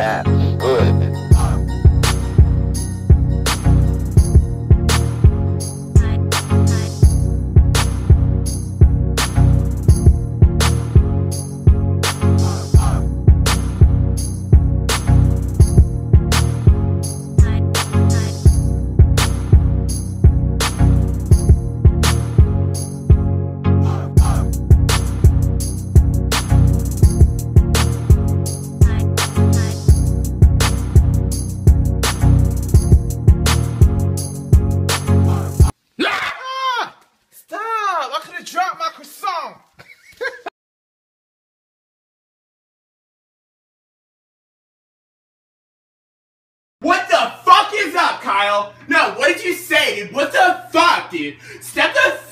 Yeah. Have dropped my croissant. What the fuck is up, Kyle? No, what did you say, dude? What the fuck, dude? Step the.